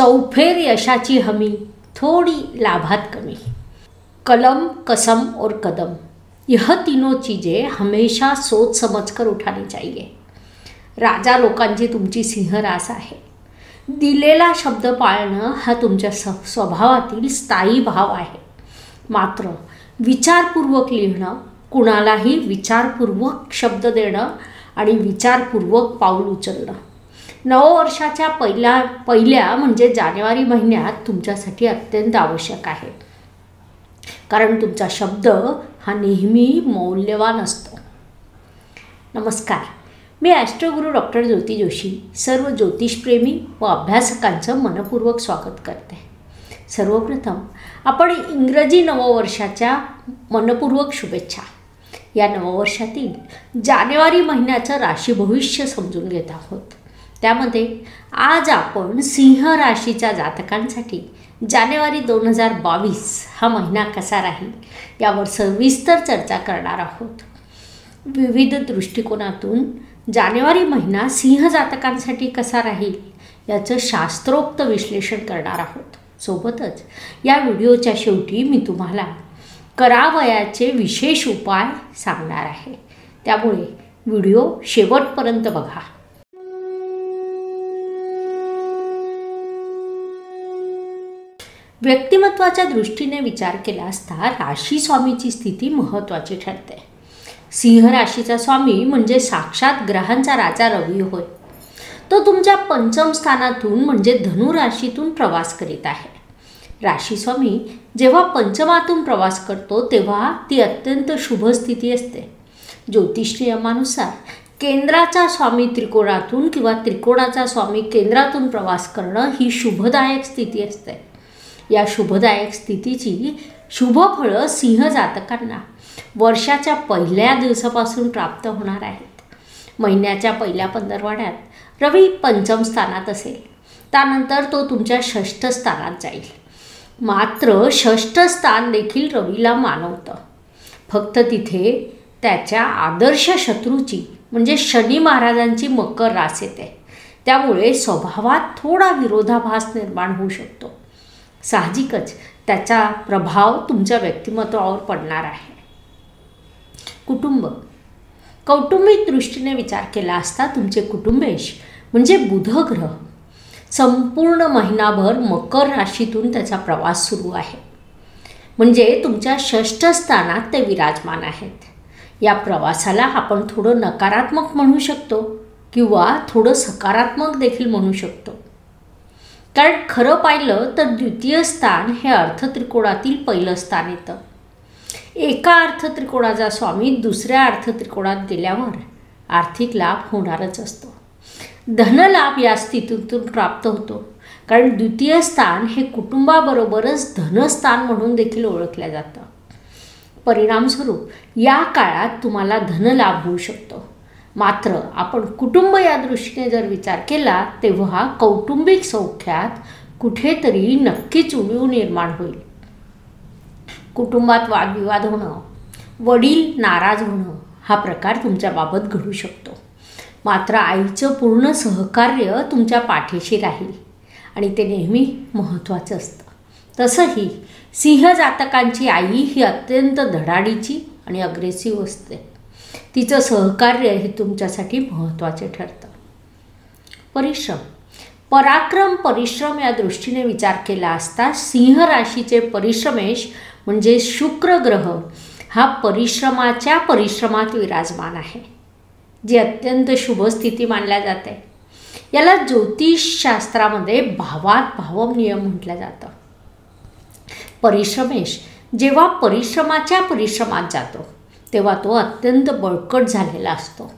चौफेर यशाची हमी थोड़ी लाभात कमी. कलम कसम और कदम. यह तीनों चीज़ें हमेशा सोच समझ कर उठानी चाहिए. राजा लोकांची तुमची सिंहरास आहे. दिलेला शब्द पाळणं हा तुमच्या स स्वभावातील स्थायी भाव आहे. मात्र विचारपूर्वक लिहिणं कुणालाही विचारपूर्वक शब्द देणं आणि विचारपूर्वक पाऊल उचलणं नववर्षाच्या पहिल्या पहिल्या म्हणजे जानेवारी महिन्यात तुमच्यासाठी अत्यंत आवश्यक आहे. कारण तुमचा शब्द हा नेहमी मौल्यवान असतो. नमस्कार. मी ॲस्ट्रोगुरू डॉक्टर ज्योती जोशी सर्व ज्योतिषप्रेमी व अभ्यासकांचं मनपूर्वक स्वागत करते. सर्वप्रथम आपण इंग्रजी नववर्षाच्या मनपूर्वक शुभेच्छा. या नववर्षातील जानेवारी महिन्याचं राशी भविष्य समजून घेत आहोत. त्यामध्ये आज आपण सिंह राशीच्या जातकांसाठी जानेवारी दोन हजार बावीस हा महिना कसा राहील यावर सविस्तर चर्चा करणार आहोत. विविध दृष्टिकोनातून जानेवारी महिना सिंह जातकांसाठी कसा राहील याचं शास्त्रोक्त विश्लेषण करणार आहोत. सोबतच या व्हिडिओच्या शेवटी मी तुम्हाला करावयाचे विशेष उपाय सांगणार आहे. त्यामुळे व्हिडिओ शेवटपर्यंत बघा. व्यक्तिमत्वाच्या दृष्टीने विचार केला असता राशी स्वामीची स्थिती महत्त्वाची ठरते. सिंह राशीचा स्वामी म्हणजे साक्षात ग्रहांचा राजा रवी होय. तो तुमच्या पंचम स्थानातून म्हणजे धनुराशीतून प्रवास करीत आहे. राशी स्वामी जेव्हा पंचमातून प्रवास करतो तेव्हा ती अत्यंत शुभ स्थिती असते. ज्योतिष नियमानुसार केंद्राचा स्वामी त्रिकोणातून किंवा त्रिकोणाचा स्वामी केंद्रातून प्रवास करणं ही शुभदायक स्थिती असते. या शुभदायक स्थितीची शुभफळं सिंह जातकांना वर्षाच्या पहिल्या दिवसापासून प्राप्त होणार आहेत. महिन्याच्या पहिल्या पंधरवाड्यात रवी पंचम स्थानात असेल. त्यानंतर तो तुमच्या षष्ठ स्थानात जाईल. मात्र षष्ठ स्थान देखील रवीला मानवतं. फक्त तिथे त्याच्या आदर्श शत्रूची म्हणजे शनी महाराजांची मकर रास येते. त्यामुळे स्वभावात थोडा विरोधाभास निर्माण होऊ शकतो. साहजिकच त्याचा प्रभाव तुमच्या व्यक्तिमत्वावर पडणार आहे. कुटुंब. कौटुंबिक दृष्टीने विचार केला असता तुमचे कुटुंबेश म्हणजे बुधग्रह संपूर्ण महिनाभर मकर राशीतून त्याचा प्रवास सुरू आहे. म्हणजे तुमच्या षष्ठ स्थानात ते विराजमान आहेत. या प्रवासाला आपण थोडं नकारात्मक म्हणू शकतो किंवा थोडं सकारात्मक देखील म्हणू शकतो. कारण खरं पाहिलं तर द्वितीय स्थान हे अर्थत्रिकोणातील पहिलं स्थान येतं. एका अर्थत्रिकोणाचा स्वामी दुसऱ्या अर्थत्रिकोणात गेल्यावर आर्थिक लाभ होणारच असतो. धनलाभ या स्थितीतून प्राप्त होतो. कारण द्वितीय स्थान हे कुटुंबाबरोबरच धनस्थान म्हणून देखील ओळखलं जातं. परिणामस्वरूप या काळात तुम्हाला धनलाभ होऊ शकतो. मात्र आपण कुटुंब या दृष्टीने जर विचार केला तेव्हा कौटुंबिक सौख्यात कुठेतरी नक्कीच उणीव निर्माण होईल. कुटुंबात वादविवाद होणं वडील नाराज होणं हा प्रकार तुमच्याबाबत घडू शकतो. मात्र आईचं पूर्ण सहकार्य तुमच्या पाठीशी राहील आणि ते नेहमी महत्त्वाचं असतं. तसंही सिंह जातकांची आई ही अत्यंत धडाडीची आणि अग्रेसिव्ह असते. तिचं सहकार्य हे तुमच्यासाठी महत्त्वाचे ठरतं. परिश्रम. पराक्रम परिश्रम या दृष्टीने विचार केला असता सिंह राशीचे परिश्रमेश म्हणजे शुक्र ग्रह हा परिश्रमाच्या परिश्रमात विराजमान आहे. जी अत्यंत शुभ स्थिती मानल्या जाते. याला ज्योतिषशास्त्रामध्ये भावात भावम नियम म्हटलं जातं. परिश्रमेश जेव्हा परिश्रमाच्या परिश्रमात जातो तेव्हा तो अत्यंत बळकट झालेला असतो.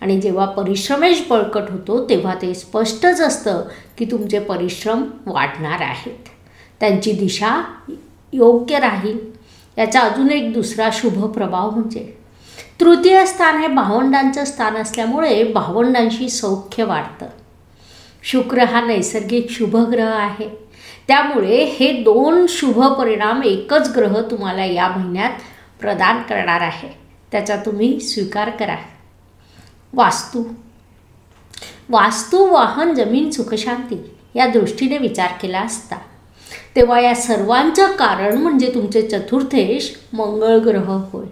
आणि जेव्हा परिश्रमेश बळकट होतो तेव्हा ते स्पष्टच असतं की तुमचे परिश्रम वाढणार आहेत. त्यांची दिशा योग्य राहील. याचा अजून एक दुसरा शुभ प्रभाव म्हणजे तृतीय स्थान हे भावंडांचं स्थान असल्यामुळे भावंडांशी सौख्य वाढतं. शुक्र हा नैसर्गिक शुभ ग्रह आहे. त्यामुळे हे दोन शुभ परिणाम एकच ग्रह तुम्हाला या महिन्यात प्रदान करणार आहे. त्याचा तुम्ही स्वीकार करा. वास्तू. वास्तू वाहन जमीन सुखशांती या दृष्टीने विचार केला असता. तेव्हा या सर्वांचं कारण म्हणजे तुमचे चतुर्थेश मंगळ ग्रह होय.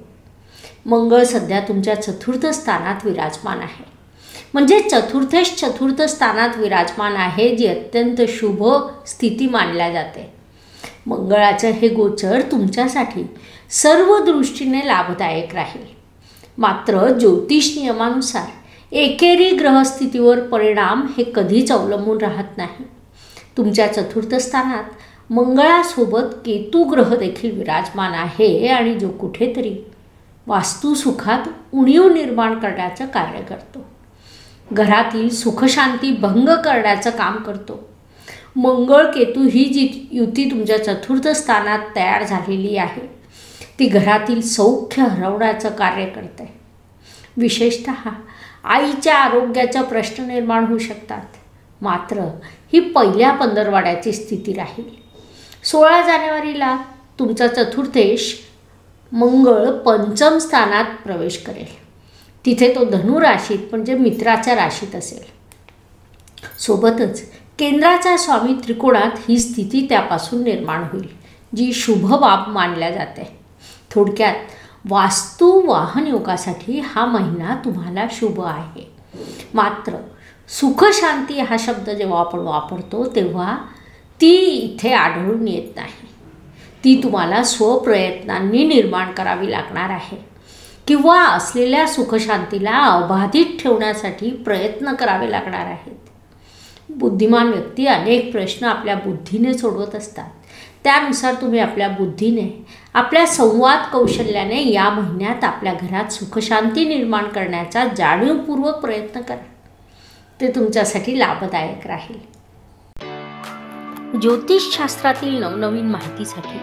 मंगळ सध्या तुमच्या चतुर्थ स्थानात विराजमान आहे. म्हणजे चतुर्थेश चतुर्थ स्थानात विराजमान आहे जी अत्यंत शुभ स्थिती मानल्या जाते. मंगळाचं हे गोचर तुमच्यासाठी सर्व दृष्टीने लाभदायक राहील. मात्र ज्योतिष नियमानुसार एकेरी ग्रहस्थितीवर परिणाम हे कधीच अवलंबून राहत नाही. तुमच्या चतुर्थ स्थानात मंगळासोबत केतू ग्रह देखील विराजमान आहे आणि जो कुठेतरी वास्तुसुखात उणीव निर्माण करण्याचं कार्य करतो. घरातील सुखशांती भंग करण्याचं काम करतो. मंगळ केतू ही जी युती तुमच्या चतुर्थ स्थानात तयार झालेली आहे ती घरातील सौख्य हरवण्याचं कार्य करते. विशेषत आईच्या आरोग्याचा प्रश्न निर्माण होऊ शकतात. मात्र ही पहिल्या पंधरवाड्याची स्थिती राहील. सोळा जानेवारीला तुमचा चतुर्थेश मंगळ पंचम स्थानात प्रवेश करेल. तिथे तो धनुराशीत म्हणजे मित्राच्या राशीत असेल. सोबतच केंद्राचा स्वामी त्रिकोणात ही स्थिती त्यापासून निर्माण होईल जी शुभ बाब मानल्या जाते. थोडक्यात वास्तू वाहन योगासाठी हा महिना तुम्हाला शुभ आहे. मात्र सुखशांती हा शब्द जेव्हा आपण वापरतो तेव्हा ती इथे आढळून येत नाही. ती तुम्हाला स्वप्रयत्नांनी निर्माण करावी लागणार आहे. किंवा असलेल्या सुखशांतीला अबाधित ठेवण्यासाठी प्रयत्न करावे लागणार आहेत. बुद्धिमान व्यक्ती अनेक प्रश्न आपल्या बुद्धीने सोडवत असतात. त्यानुसार तुम्ही आपल्या बुद्धीने आपल्या संवाद कौशल्याने या महिन्यात आपल्या घरात सुखशांती निर्माण करण्याचा जाणीवपूर्वक प्रयत्न करा. ते तुमच्यासाठी लाभदायक राहील. ज्योतिषशास्त्रातील नवनवीन माहितीसाठी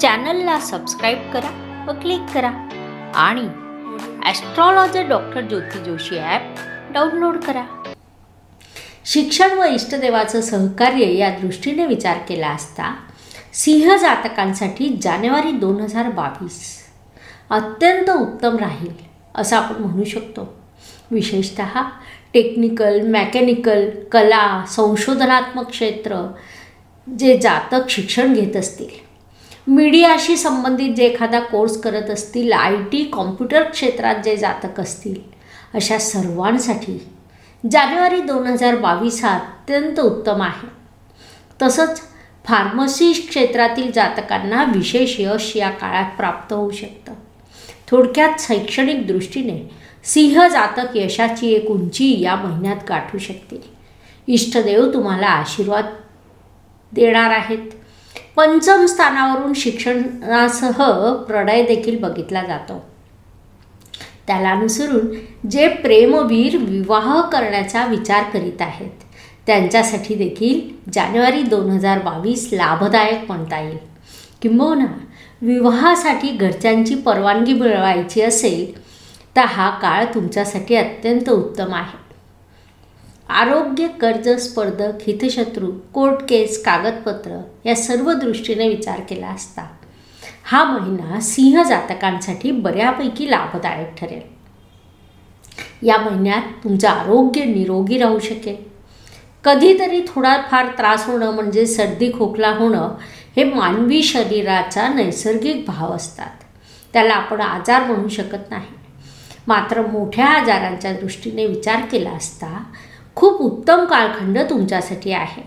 चॅनलला सबस्क्राईब करा व क्लिक करा आणि astrologer doctor Jyoti Joshi app download करा. शिक्षण व इष्टदेवाचं सहकार्य या दृष्टीने विचार केला असता सिंह जातकांसाठी जानेवारी दोन हजार बावीस. अत्यंत उत्तम राहील असं आपण म्हणू शकतो. विशेषत टेक्निकल मॅकॅनिकल कला संशोधनात्मक क्षेत्र जे जातक शिक्षण घेत असतील. मीडियाशी संबंधित जे एखादा कोर्स करत असतील आय टी कॉम्प्युटर क्षेत्रात जे जातक असतील अशा सर्वांसाठी जानेवारी दोन हजार बावीस हा अत्यंत उत्तम आहे. तसंच फार्मसी क्षेत्रातील जातकांना विशेष यश या काळात प्राप्त होऊ शकतं. थोडक्यात शैक्षणिक दृष्टीने सिंह जातक यशाची एक उंची या महिन्यात गाठू शकतील. इष्टदेव तुम्हाला आशीर्वाद देणार आहेत. पंचम स्थानावरून शिक्षणासह प्रणय देखील बघितला जातो. त्याला अनुसरून जे प्रेमवीर विवाह करण्याचा विचार करीत आहेत. त्यांच्यासाठी देखील जानेवारी दोन हजार बावीस लाभदायक म्हणता येईल. किंबहुना विवाहासाठी घरच्यांची परवानगी मिळवायची असेल तर हा काळ तुमच्यासाठी अत्यंत उत्तम आहे. आरोग्य कर्ज स्पर्धक हितशत्रू कोर्ट केस कागदपत्र या सर्व दृष्टीने विचार केला असता हा महिना सिंह जातकांसाठी बऱ्यापैकी लाभदायक ठरेल. या महिन्यात तुमचं आरोग्य निरोगी राहू शकेल. कधीतरी थोडाफार त्रास होणं म्हणजे सर्दी खोकला होणं हे मानवी शरीराचा नैसर्गिक भाव असतात. त्याला आपण आजार म्हणू शकत नाही. मात्र मोठ्या आजारांच्या दृष्टीने विचार केला असता खूप उत्तम कालखंड तुमच्यासाठी आहे.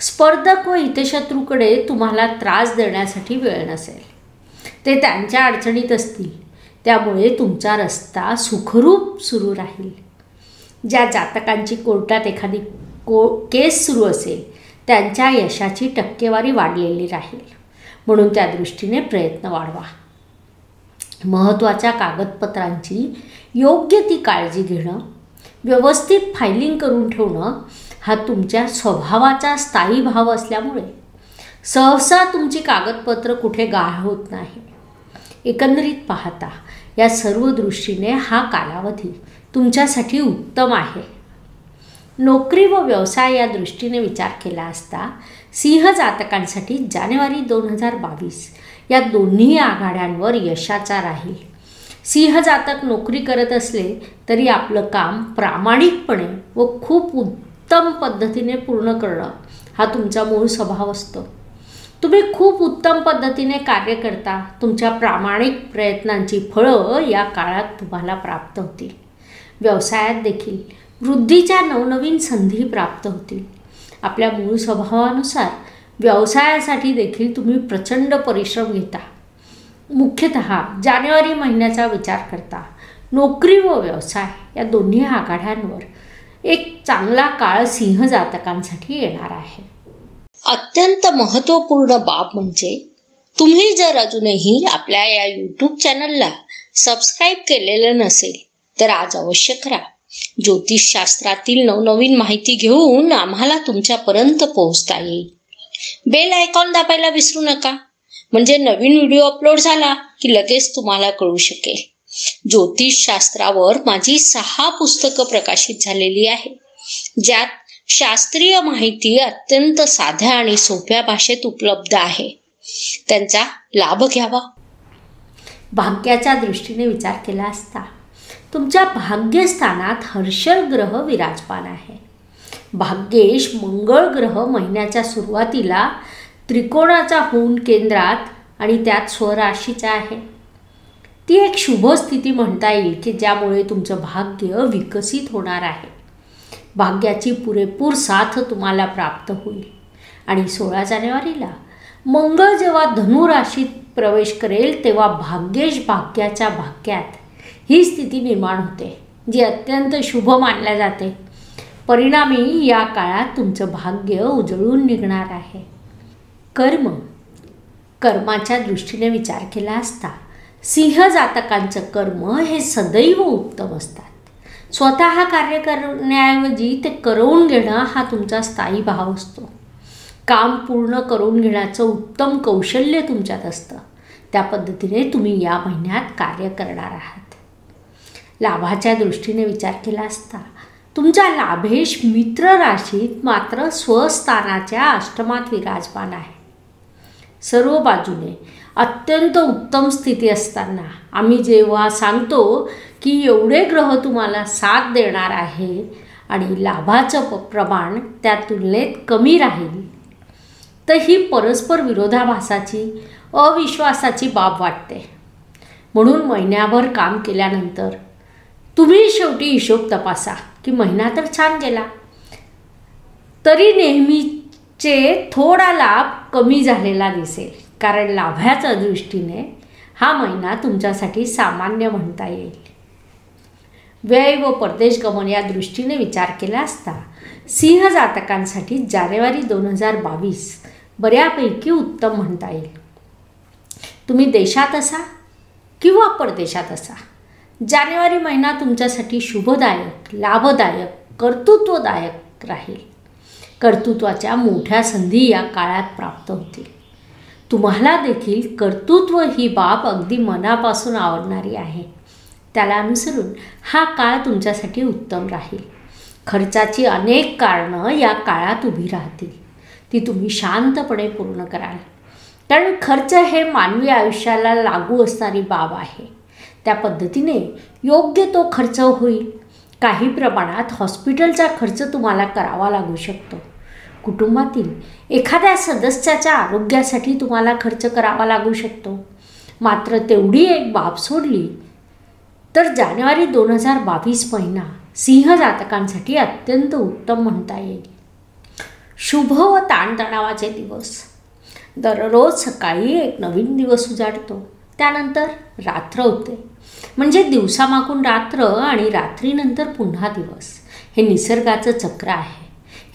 स्पर्धक व हितशत्रूकडे तुम्हाला त्रास देण्यासाठी वेळ नसेल. ते त्यांच्या अडचणीत असतील. त्यामुळे तुमचा रस्ता सुखरूप सुरू राहील. ज्या जातकांची कोर्टात एखादी को केस सुरू असेल त्यांच्या यशाची टक्केवारी वाढलेली राहील. म्हणून त्या दृष्टीने प्रयत्न वाढवा. महत्त्वाच्या कागदपत्रांची योग्य ती काळजी घेणं व्यवस्थित फायलिंग करून ठेवणं हा तुमच्या स्वभावाचा स्थायी भाव असल्यामुळे सहसा तुमची कागदपत्र कुठे गाळ होत नाही. एकंदरीत पाहता या सर्व दृष्टीने हा कालावधी तुमच्यासाठी उत्तम आहे. नोकरी व व्यवसाय या दृष्टीने विचार केला असता सिंह जातकांसाठी जानेवारी दोन हजार बावीस या दोन्ही आघाड्यांवर यशाचा राहील. सिंह जातक नोकरी करत असले तरी आपलं काम प्रामाणिकपणे व खूप उत्तम पद्धतीने पूर्ण करणं हा तुमचा मूळ स्वभाव असतो. तुम्ही खूप उत्तम पद्धतीने कार्य करता तुमच्या प्रामाणिक प्रयत्नांची फळं या काळात तुम्हाला प्राप्त होतील. व्यवसायात देखील वृद्धीच्या नवनवीन संधी प्राप्त होतील. आपल्या मूळ स्वभावानुसार व्यवसायासाठी देखील तुम्ही प्रचंड परिश्रम घेता. मुख्यतः जानेवारी महिन्याचा विचार करता. नोकरी व व्यवसाय या दोन्ही आघाड्यांवर एक चांगला काळ सिंह जातकांसाठी येणार आहे. अत्यंत महत्त्वपूर्ण बाब म्हणजे तुम्ही जर अजूनही आपल्या या यूट्यूब चॅनलला सबस्क्राईब केलेलं नसेल तर आज अवश्य करा. ज्योतिषशास्त्रातील नवनवीन माहिती घेऊन आम्हाला तुमच्यापर्यंत पोहोचता येईल. बेल आयकॉन दाबायला विसरू नका. म्हणजे नवीन व्हिडिओ अपलोड झाला की लगेच तुम्हाला कळू शकेल. ज्योतिषशास्त्रावर माझी सहा पुस्तकं प्रकाशित झालेली आहे ज्यात शास्त्रीय माहिती अत्यंत साध्या आणि सोप्या भाषेत उपलब्ध आहे. त्यांचा लाभ घ्यावा. भाग्याच्या दृष्टीने विचार केला असता. तुमच्या भाग्यस्थानात हर्षल ग्रह विराजमान आहे. भाग्येश मंगळ ग्रह महिन्याच्या सुरुवातीला त्रिकोणाचा होऊन केंद्रात आणि त्यात स्वराशीचा आहे. ती एक शुभ स्थिती म्हणता येईल की ज्यामुळे तुमचं भाग्य विकसित होणार आहे. भाग्याची पुरेपूर साथ तुम्हाला प्राप्त होईल. आणि सोळा जानेवारीला मंगळ जेव्हा धनुराशीत प्रवेश करेल तेव्हा भाग्येश भाग्याच्या भाग्यात ही स्थिती निर्माण होते जी अत्यंत शुभ मानल्या जाते. परिणामी या काळात तुमचं भाग्य उजळून निघणार आहे. कर्म. कर्माच्या दृष्टीने विचार केला असता सिंह जातकांचं कर्म हे सदैव उत्तम असतात. स्वतः कार्य करण्याऐवजी ते करवून घेणं हा तुमचा स्थायी भाव असतो. काम पूर्ण करून घेण्याचं उत्तम कौशल्य तुमच्यात असतं. त्या पद्धतीने तुम्ही या महिन्यात कार्य करणार आहात. लाभाच्या दृष्टीने विचार केला असता. तुमचा लाभेश मित्र राशीत मात्र स्वस्थानाच्या अष्टमात विराजमान आहे. सर्व बाजूने अत्यंत उत्तम स्थिती असताना आम्ही जेव्हा सांगतो की एवढे ग्रह तुम्हाला साथ देणार आहे आणि लाभाचं प प्रमाण त्या तुलनेत कमी राहील तर ही परस्पर विरोधाभासाची अविश्वासाची बाब वाटते. म्हणून महिन्याभर काम केल्यानंतर तुम्ही शेवटी हिशोब तपासा की महिना तर छान गेला. तरी नेहमीचे थोडा लाभ कमी झालेला दिसेल. कारण लाभाच्या दृष्टीने हा महिना तुमच्यासाठी सामान्य म्हणता येईल. व्यय व परदेश गमन या दृष्टीने विचार केला असता सिंह जातकांसाठी जानेवारी दोन हजार बावीस बऱ्यापैकी उत्तम म्हणता येईल. तुम्ही देशात असा किंवा परदेशात असा? जानेवारी महिना तुमच्यासाठी शुभदायक लाभदायक कर्तृत्वदायक राहील. कर्तृत्वाच्या मोठ्या संधी या काळात प्राप्त होतील. तुम्हाला देखील कर्तृत्व ही बाब अगदी मनापासून आवडणारी आहे. त्याला अनुसरून हा काळ तुमच्यासाठी उत्तम राहील. खर्चाची अनेक कारणं या काळात उभी राहतील. ती तुम्ही शांतपणे पूर्ण कराल. कारण खर्च हे मानवी आयुष्याला लागू असणारी बाब आहे. त्या पद्धतीने योग्य तो खर्च होईल. काही प्रमाणात हॉस्पिटलचा खर्च तुम्हाला करावा लागू शकतो. कुटुंबातील एखाद्या सदस्याच्या आरोग्यासाठी तुम्हाला खर्च करावा लागू शकतो. मात्र तेवढी एक बाब सोडली तर जानेवारी दोन हजार बावीस महिना सिंह जातकांसाठी अत्यंत उत्तम म्हणता येईल. शुभ व ताणतणावाचे दिवस. दररोज सकाळी एक नवीन दिवस उजाडतो. त्यानंतर रात्र होते. म्हणजे दिवसामागून रात्र आणि रात्रीनंतर पुन्हा दिवस. हे निसर्गाचं चक्र आहे.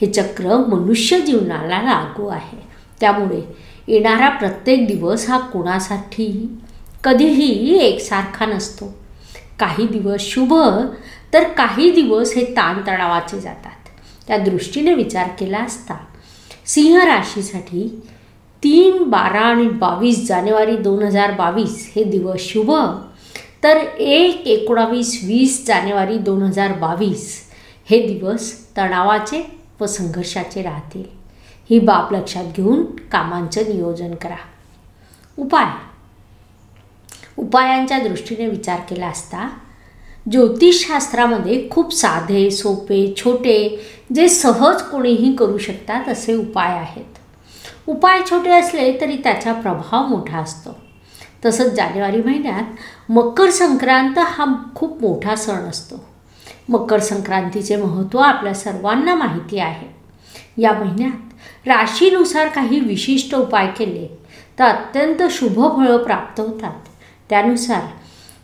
हे चक्र मनुष्य जीवनाला लागू आहे. त्यामुळे येणारा प्रत्येक दिवस हा कोणासाठी? कधीही एकसारखा नसतो. काही दिवस शुभ तर काही दिवस हे ताणतणावाचे जातात. त्या दृष्टीने विचार केला असता सिंह राशीसाठी तीन बारा आणि बावीस जानेवारी दोन हजार बावीस हे दिवस शुभ. तर एक एकोणावीस वीस जानेवारी दोन हजार बावीस हे दिवस तणावाचे व संघर्षाचे राहतील. ही बाब लक्षात घेऊन कामांचं नियोजन करा. उपाय. उपायांच्या दृष्टीने विचार केला असता ज्योतिषशास्त्रामध्ये खूप साधे सोपे छोटे जे सहज कोणीही करू शकतात असे उपाय आहेत. उपाय छोटे असले तरी त्याचा प्रभाव मोठा असतो. तसंच जानेवारी महिन्यात मकर संक्रांत हा खूप मोठा सण असतो. मकर संक्रांतीचे महत्त्व आपल्या सर्वांना माहिती आहे. या महिन्यात राशीनुसार काही विशिष्ट उपाय केले तर अत्यंत शुभ फळं प्राप्त होतात. त्यानुसार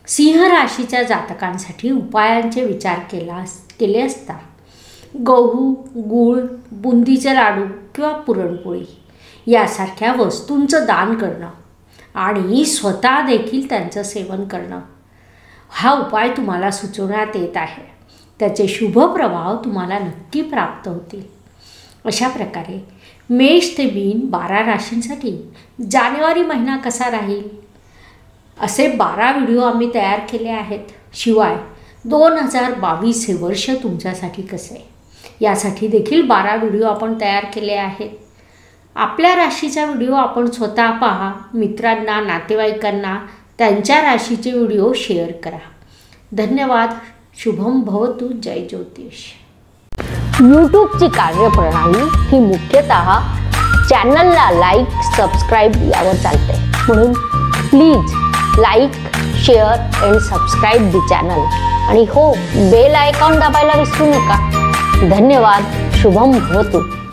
सिंह राशीच्या जातकांसाठी उपायांचे विचार केला केले असता गहू गूळ बुंदीचे लाडू किंवा पुरणपोळी यासारख्या वस्तूंचं दान करणं आणि स्वतः देखील त्यांचं सेवन करणं. हा उपाय तुम्हाला सुचवण्यात येत आहे. त्याचे शुभ प्रभाव तुम्हाला नक्की प्राप्त होतील. अशा प्रकारे मेष ते बीन बारा राशींसाठी जानेवारी महिना कसा राहील? असे बारा व्हिडिओ आम्ही तयार केले आहेत. शिवाय दोन हजार बावीस हे वर्ष तुमच्यासाठी कसे? यासाठी देखील बारा व्हिडिओ आपण तयार केले आहेत. आपल्या राशीचा व्हिडिओ आपण स्वतः पहा मित्रांना नातेवाईकांना त्यांच्या राशीचे व्हिडिओ शेअर करा. धन्यवाद शुभम भवतु जय ज्योतिष. यूट्यूबची कार्यप्रणाली ही मुख्यतः चॅनलला लाईक सबस्क्राईब यावर चालते. म्हणून please like share and subscribe the channel. आणि हो बेल आयकॉन दाबायला विसरू नका. धन्यवाद शुभम भवतु.